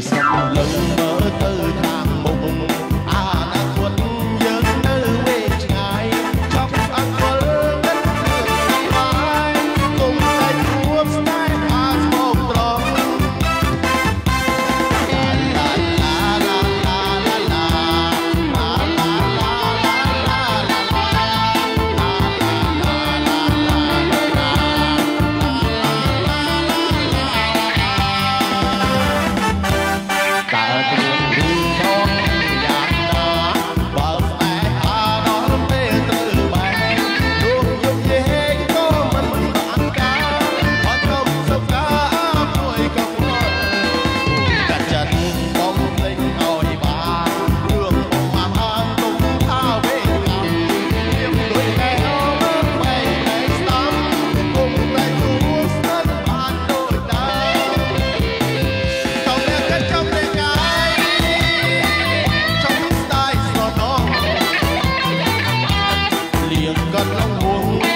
rồi xong lâu mơ tơ thang mộng thật lòng buồn